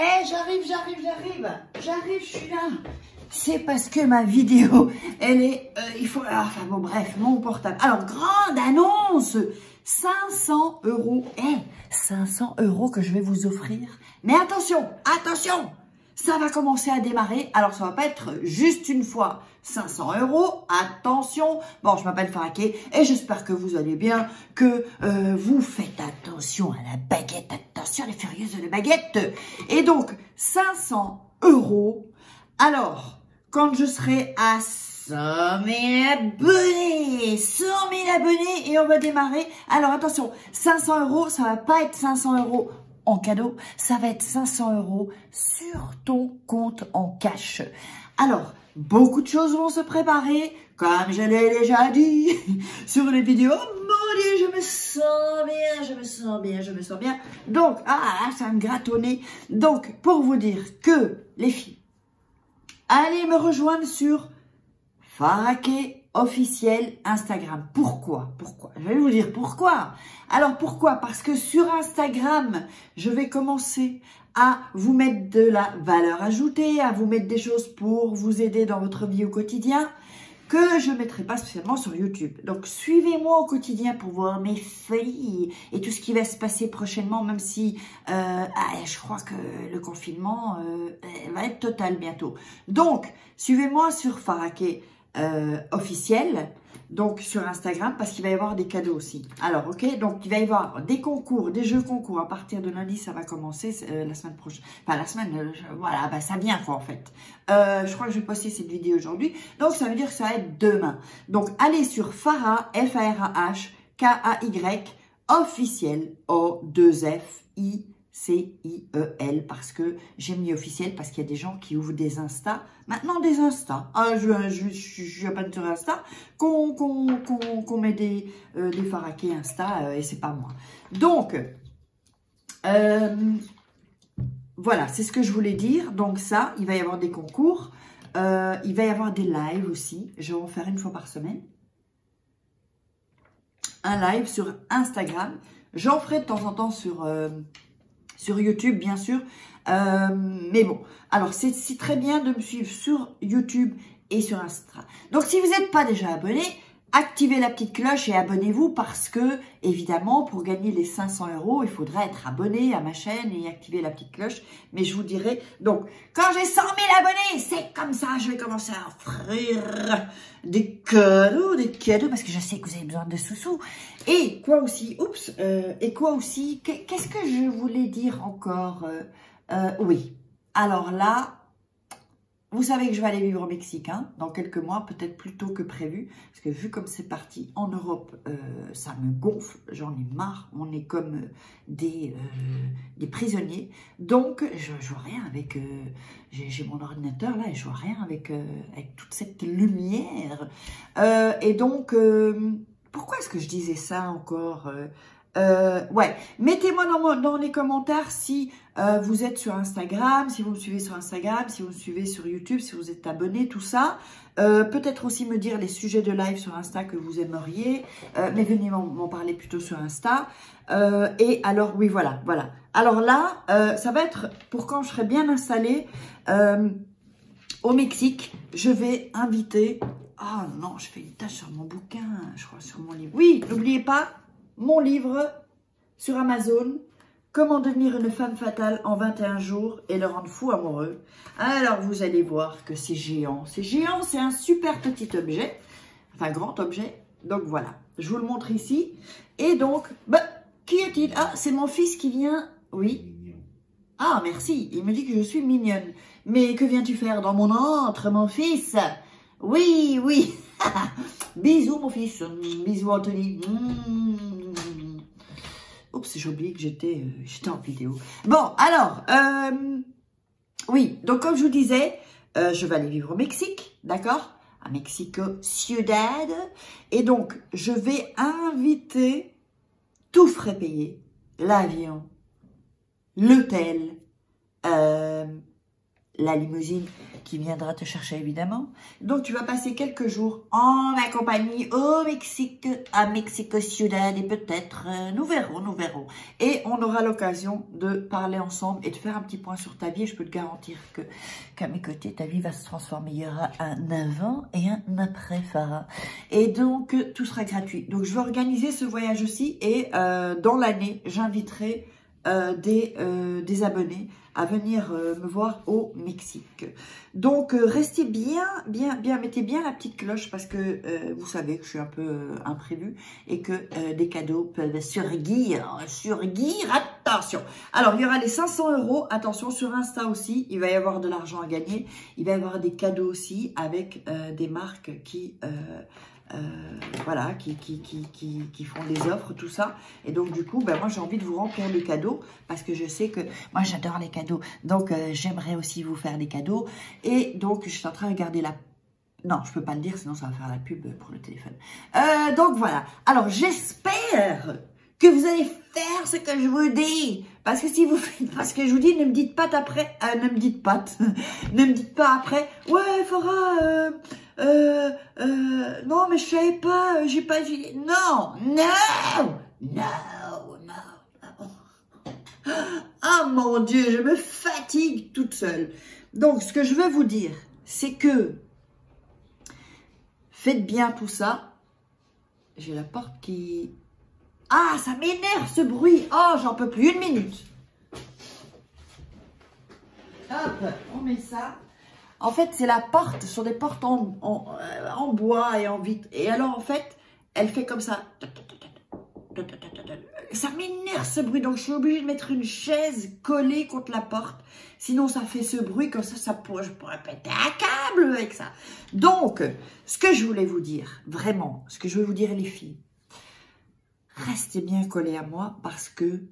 Eh, j'arrive, j'arrive, j'arrive. J'arrive, je suis là. C'est parce que ma vidéo, elle est... euh, il faut... ah, Enfin bon, bref, mon portable. Alors, grande annonce 500 euros. Eh, 500 euros que je vais vous offrir. Mais attention, attention ça va commencer à démarrer. Alors, ça va pas être juste une fois 500 euros. Attention. Bon, je m'appelle Faraké et j'espère que vous allez bien, que euh, vous faites attention à la baguette. Attention, les furieuses de la baguette. Et donc, 500 euros. Alors, quand je serai à 100 000 abonnés, 100 000 abonnés et on va démarrer. Alors, attention, 500 euros, ça va pas être 500 euros en cadeau, ça va être 500 euros sur ton compte en cash. Alors, beaucoup de choses vont se préparer, comme je l'ai déjà dit sur les vidéos. Me sens bien, je me sens bien, je me sens bien. Donc, ah, ça me gratonnait. Donc, pour vous dire que, les filles, allez me rejoindre sur Faraké officiel Instagram. Pourquoi? Pourquoi? Je vais vous dire pourquoi. Alors pourquoi? Parce que sur Instagram, je vais commencer à vous mettre de la valeur ajoutée, à vous mettre des choses pour vous aider dans votre vie au quotidien que je ne mettrai pas spécialement sur YouTube. Donc, suivez-moi au quotidien pour voir mes folies et tout ce qui va se passer prochainement, même si euh, ah, je crois que le confinement euh, va être total bientôt. Donc, suivez-moi sur Faraké euh, officiel, donc sur Instagram, parce qu'il va y avoir des cadeaux aussi. Alors, ok, donc il va y avoir des concours, des jeux concours. À partir de lundi, ça va commencer euh, la semaine prochaine. Enfin, la semaine, euh, voilà, bah, ça vient quoi en fait. Euh, je crois que je vais poster cette vidéo aujourd'hui. Donc, ça veut dire que ça va être demain. Donc, allez sur Farah, F-A-R-A-H, K-A-Y, officiel, O-2-F-I, C-I-E-L parce que j'ai mis officiel parce qu'il y a des gens qui ouvrent des Insta. Maintenant des Insta. Ah, je, je, je, je suis peine sur Insta qu'on met des, euh, Insta euh, et c'est pas moi. Donc, euh, voilà, c'est ce que je voulais dire. Donc ça, il va y avoir des concours. Euh, il va y avoir des lives aussi. Je vais en faire une fois par semaine. Un live sur Instagram. J'en ferai de temps en temps sur, euh, sur YouTube, bien sûr. Euh, mais bon, alors c'est très bien de me suivre sur YouTube et sur Insta. Donc si vous n'êtes pas déjà abonné, activez la petite cloche et abonnez-vous parce que, évidemment, pour gagner les 500 euros, il faudra être abonné à ma chaîne et activer la petite cloche. Mais je vous dirai, donc, quand j'ai 100 000 abonnés, c'est comme ça, je vais commencer à offrir des cadeaux, des cadeaux, parce que je sais que vous avez besoin de sous-sous. Et quoi aussi, oups, euh, et quoi aussi, qu'est- qu'est-ce que je voulais dire encore euh, euh, Oui, alors là, vous savez que je vais aller vivre au Mexique hein, dans quelques mois, peut-être plus tôt que prévu, parce que vu comme c'est parti en Europe, euh, ça me gonfle, j'en ai marre, on est comme euh, des, euh, des prisonniers. Donc, je, je vois rien avec... J'ai mon ordinateur là et je vois rien avec, toute cette lumière. Et donc, pourquoi est-ce que je disais ça encore euh, ouais, mettez-moi dans, les commentaires si euh, vous êtes sur Instagram, si vous me suivez sur Instagram, si vous me suivez sur YouTube, si vous êtes abonné, tout ça. Euh, Peut-être aussi me dire les sujets de live sur Insta que vous aimeriez, mais venez m'en parler plutôt sur Insta. Et alors, oui, voilà, voilà. Alors là, ça va être pour quand je serai bien installée au Mexique. Je vais inviter. Ah non, je fais une tâche sur mon bouquin, je crois, sur mon livre. Oui, n'oubliez pas mon livre sur Amazon. Comment devenir une femme fatale en 21 jours et le rendre fou amoureux. Alors, vous allez voir que c'est géant. C'est géant, c'est un super petit objet. Enfin, grand objet. Donc, voilà. Je vous le montre ici. Et donc, bah, qui est-il? Ah, c'est mon fils qui vient. Oui. Ah, merci. Il me dit que je suis mignonne. Mais que viens-tu faire dans mon antre, mon fils? Oui, oui. Bisous, mon fils. Bisous, Anthony. Mm. Oups, j'ai oublié que j'étais euh, en vidéo. Bon, alors, euh, oui, donc comme je vous disais, euh, je vais aller vivre au Mexique, d'accord? À Mexico Ciudad. Et donc, je vais inviter, tout frais payé, l'avion, l'hôtel, la limousine qui viendra te chercher évidemment. Donc tu vas passer quelques jours en ma compagnie au Mexique, à Mexico Ciudad et peut-être, euh, nous verrons, nous verrons. Et on aura l'occasion de parler ensemble et de faire un petit point sur ta vie. je peux te garantir que qu'à mes côtés, ta vie va se transformer. Il y aura un avant et un après Farah. Et donc tout sera gratuit. Donc je vais organiser ce voyage aussi et euh, dans l'année, j'inviterai euh, des, euh, des abonnés à venir euh, me voir au Mexique. Donc, restez bien, bien, bien, mettez bien la petite cloche parce que vous savez que je suis un peu imprévu et que des cadeaux peuvent surguir, surguir, attention. Alors, il y aura les 500 euros, attention, sur Insta aussi, il va y avoir de l'argent à gagner, il va y avoir des cadeaux aussi avec des marques qui euh, voilà, qui, qui, qui, qui, font des offres, tout ça. Et donc, du coup, ben, moi, j'ai envie de vous remplir de cadeaux parce que je sais que moi, j'adore les cadeaux. Donc, euh, j'aimerais aussi vous faire des cadeaux. Et donc, je suis en train de regarder la... Non, je peux pas le dire, sinon ça va faire la pub pour le téléphone. Euh, donc, voilà. Alors, j'espère que vous allez faire ce que je vous dis. Parce que si vous faites pas ce que je vous dis, ne me dites pas après, ne me dites pas, ne me dites pas après, ouais, Fora, euh, euh, non, mais je savais pas, euh, j'ai pas dit, non, non, non, non. Ah mon Dieu, je me fatigue toute seule. Donc, ce que je veux vous dire, c'est que faites bien tout ça. J'ai la porte qui... Ah, ça m'énerve ce bruit. Oh, j'en peux plus. Une minute. Hop, on met ça. En fait, c'est la porte, ce sont des portes en, euh, en, bois et en vitre. Et alors, en fait, elle fait comme ça. Ça m'énerve ce bruit, donc je suis obligée de mettre une chaise collée contre la porte. Sinon, ça fait ce bruit, comme ça, ça je pourrais péter un câble avec ça. Donc, ce que je voulais vous dire, vraiment, ce que je veux vous dire, les filles, restez bien collées à moi parce que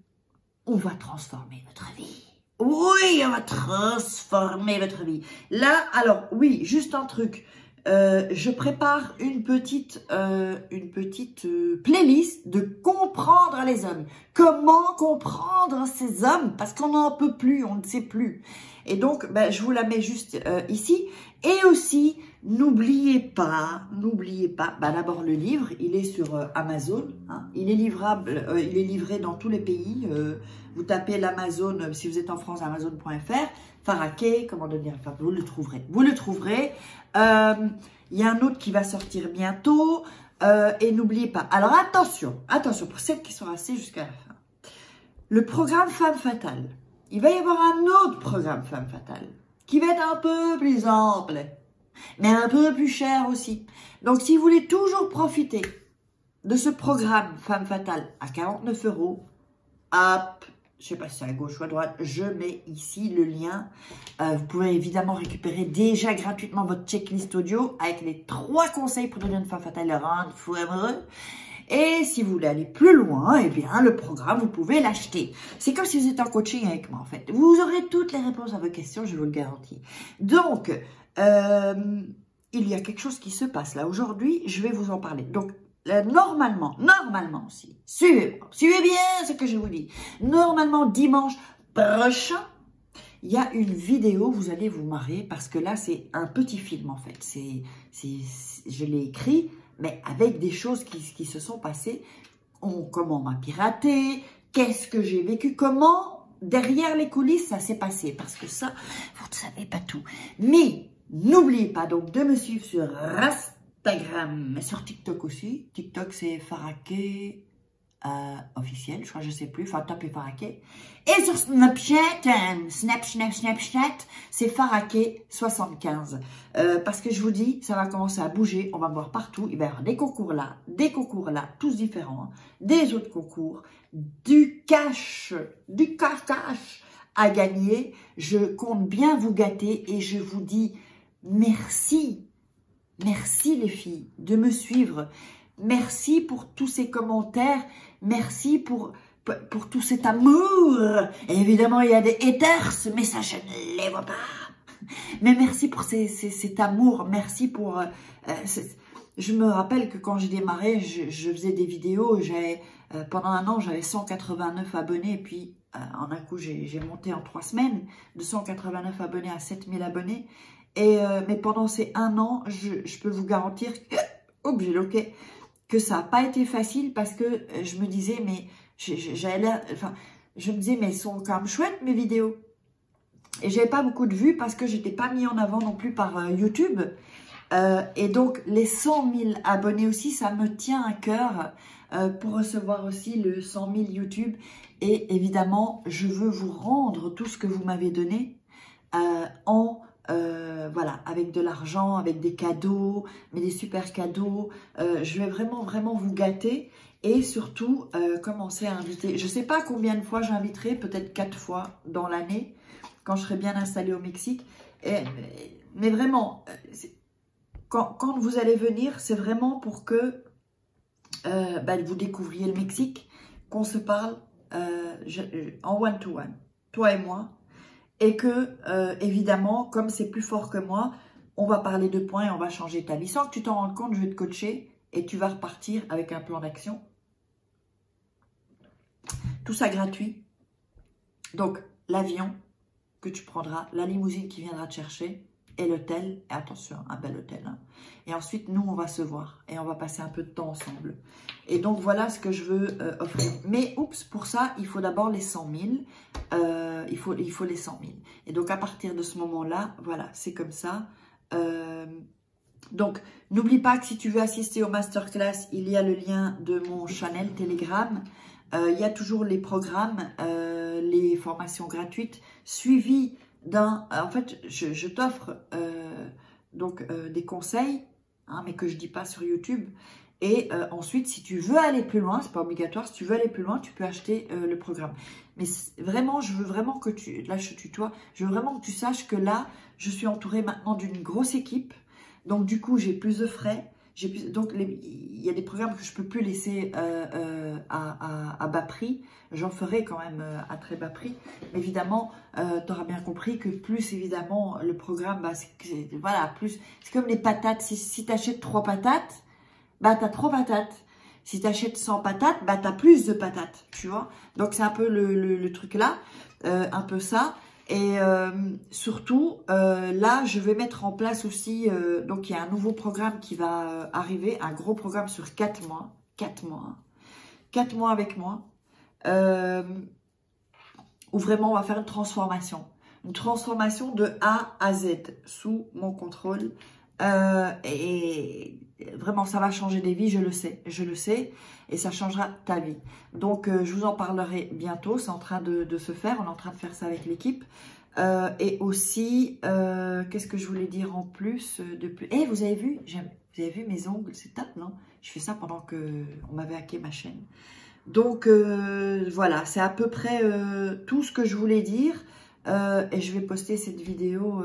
on va transformer notre vie. Oui, on va transformer votre vie. Là, alors, oui, juste un truc. Euh, je prépare une petite, euh, une petite euh, playlist de comprendre les hommes. Comment comprendre ces hommes? Parce qu'on n'en peut plus, on ne sait plus. Et donc, ben, je vous la mets juste ici. Et aussi, n'oubliez pas, n'oubliez pas, ben, d'abord le livre, il est sur Amazon. Hein. il est livrable, il est livré dans tous les pays. vous tapez l'Amazon, si vous êtes en France, amazon.fr. Faraké, comment devenir vous le trouverez. Vous le trouverez. Euh, il y a un autre qui va sortir bientôt. Euh, et n'oubliez pas. Alors attention, attention pour celles qui sont restées jusqu'à la fin. Le programme Femme Fatale. Il va y avoir un autre programme Femme Fatale qui va être un peu plus ample, mais un peu plus cher aussi. Donc si vous voulez toujours profiter de ce programme Femme Fatale à 49 euros, hop, je sais pas si c'est à gauche ou à droite, je mets ici le lien. Euh, vous pouvez évidemment récupérer déjà gratuitement votre checklist audio avec les trois conseils pour devenir une femme fatale et rendre fou amoureux. Et si vous voulez aller plus loin, eh bien, le programme, vous pouvez l'acheter. C'est comme si vous étiez en coaching avec moi, en fait. Vous aurez toutes les réponses à vos questions, je vous le garantis. Donc, euh, il y a quelque chose qui se passe là. Aujourd'hui, je vais vous en parler. Donc, normalement, normalement aussi, suivez, suivez bien ce que je vous dis. Normalement, dimanche prochain, il y a une vidéo, vous allez vous marrer, parce que là, c'est un petit film, en fait. C'est, je l'ai écrit, mais avec des choses qui, qui se sont passées. On, comment on m'a piraté, qu'est-ce que j'ai vécu, comment, derrière les coulisses, ça s'est passé. Parce que ça, vous ne savez pas tout. Mais, n'oubliez pas donc de me suivre sur Instagram, sur TikTok aussi. TikTok, c'est Faraké euh, officiel, je crois, je sais plus. Enfin, tapez Faraké. Et sur Snapchat, euh, Snap, Snap, Snapchat, c'est Faraké75. Euh, parce que je vous dis, ça va commencer à bouger. On va voir partout. Il va y avoir des concours là, des concours là, tous différents. Des autres concours, du cash, du cash-cash à gagner. Je compte bien vous gâter et je vous dis merci Merci les filles de me suivre. Merci pour tous ces commentaires. Merci pour, pour tout cet amour. évidemment, il y a des haters, mais ça, je ne les vois pas. Mais merci pour cet amour. Merci pour... Euh, euh, je me rappelle que quand j'ai démarré, je, faisais des vidéos. J'avais euh, Pendant un an, j'avais 189 abonnés. Puis, en un coup, j'ai monté en trois semaines de 189 abonnés à 7000 abonnés. Et, mais pendant ces un an, je, peux vous garantir que, oh, j'ai que ça n'a pas été facile parce que je me disais, mais j'allais enfin, je me disais, mais elles sont quand même chouettes mes vidéos. Et j'avais pas beaucoup de vues parce que j'étais pas mis en avant non plus par euh, YouTube. Euh, et donc, les 100 000 abonnés aussi, ça me tient à cœur euh, pour recevoir aussi le 100 000 YouTube. Et évidemment, je veux vous rendre tout ce que vous m'avez donné en, voilà, avec de l'argent, avec des cadeaux, mais des super cadeaux. je vais vraiment, vraiment vous gâter et surtout commencer à inviter. Je ne sais pas combien de fois j'inviterai, peut-être quatre fois dans l'année quand je serai bien installée au Mexique. Mais vraiment, quand, vous allez venir, c'est vraiment pour que euh, ben, vous découvriez le Mexique, qu'on se parle euh, en one-to-one, toi et moi. Et que, euh, évidemment, comme c'est plus fort que moi, on va parler de points et on va changer ta vie. Sans que tu t'en rendes compte, je vais te coacher et tu vas repartir avec un plan d'action. Tout ça gratuit. Donc, l'avion, que tu prendras, la limousine qui viendra te chercher et l'hôtel. Attention, un bel hôtel. Hein. Et ensuite, nous, on va se voir et on va passer un peu de temps ensemble. Et donc, voilà ce que je veux euh, offrir. Mais, oups, pour ça, il faut d'abord les 100 000. Euh, il, faut, il faut les 100 000. Et donc, à partir de ce moment-là, voilà, c'est comme ça. Euh, donc, n'oublie pas que si tu veux assister au masterclass, il y a le lien de mon channel Telegram. il y a toujours les programmes les formations gratuites, suivies d'un... En fait, je, t'offre euh, donc euh, des conseils, hein, mais que je dis pas sur YouTube. Et euh, ensuite, si tu veux aller plus loin, c'est pas obligatoire, si tu veux aller plus loin, tu peux acheter le programme. Mais vraiment, je veux vraiment que tu... Là, je. Je veux vraiment que tu saches que là, je suis entourée maintenant d'une grosse équipe. Donc, du coup, j'ai plus de frais donc il y a des programmes que je peux plus laisser euh, euh, à, bas prix. J'en ferai quand même euh, à très bas prix. Évidemment, tu auras bien compris que plus évidemment le programme, bah, c'est voilà, plus c'est comme les patates. Si, tu achètes trois patates, bah tu as trois patates. Si tu achètes 100 patates, bah tu as plus de patates, tu vois. Donc c'est un peu le truc là, un peu ça. Et euh, surtout, euh, là, je vais mettre en place aussi, euh, donc il y a un nouveau programme qui va arriver, un gros programme sur 4 mois, 4 mois, 4 mois avec moi, où vraiment on va faire une transformation, une transformation de A à Z sous mon contrôle. et vraiment, ça va changer des vies, je le sais, je le sais, et ça changera ta vie. Donc, euh, je vous en parlerai bientôt, c'est en train de, se faire, on est en train de faire ça avec l'équipe. Euh, et aussi, euh, qu'est-ce que je voulais dire en plus de plus? Eh, vous avez vu Vous avez vu mes ongles C'est top, non? Je fais ça pendant que on m'avait hacké ma chaîne. Donc, voilà, c'est à peu près tout ce que je voulais dire. et je vais poster cette vidéo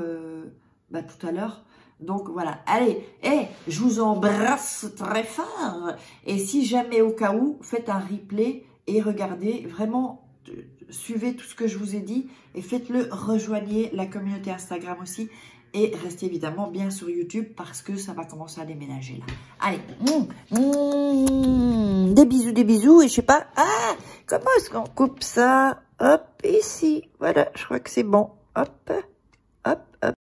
bah, tout à l'heure. Donc voilà, allez, et je vous embrasse très fort. Et si jamais au cas où, faites un replay et regardez, vraiment, euh, suivez tout ce que je vous ai dit et faites-le, rejoignez la communauté Instagram aussi. Et restez évidemment bien sur YouTube parce que ça va commencer à déménager là. Allez, mmh, mmh, des bisous, des bisous. Et je sais pas, ah, comment est-ce qu'on coupe ça? Hop, ici. Voilà, je crois que c'est bon. Hop.